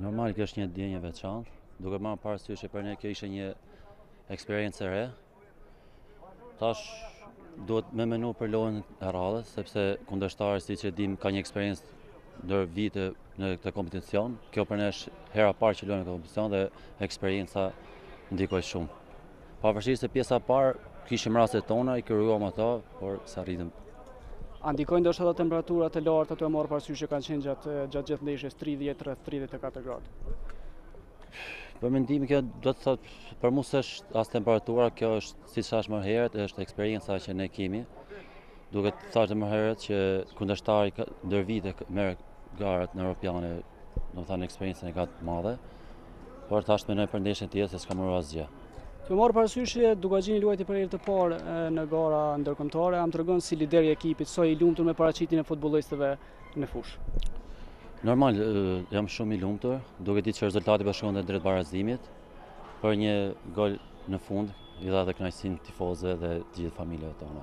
Normal kjo është një ndjenjë e veçantë, duke marrë parasysh që për ne kjo ishte një eksperiencë e re. Tash duhet me menu për lojën e radhës, sepse kundërshtarët siç e dimë ka një eksperiencë ndër vite në këtë kompeticion. Kjo për ne është hera e parë që lojmë në këtë kompeticion dhe eksperienca ndikoi shumë. Pavarësisht se pjesa e parë kishim rastet tona, i krijuam ato, por s'arritëm. A ndikojnë ndoshta temperaturat e larta duke marrë parasysh që kanë qenë gjatë, gjatë gjithë ndeshjes 30 rreth 34 gradë? Për mendim tim kjo do të thotë për mua s'është as temperatura, kjo është siç thashë më herët, është eksperienca që ne kemi. Duke të thashë dhe më herët që kundërshtari ndër vite merr garat në Europiane, domethënë eksperiencën e ka të madhe. por tash me menu për ndeshjen tjetër se s'ka mbaru asgjë. Duke marrë parasysh që Dukagjini luajti për herë të parë në gara ndërkombëtare, a m'tregon si lider i ekipit, sa i lumtur je me paraqitjen e futbollistëve në fushë. Normal, jam shumë i lumtur, duke ditë që rezultati po shkonte drejt barazimit por një gol në fund, i dha kënaqësinë tifozëve dhe të gjithë familjeve tona.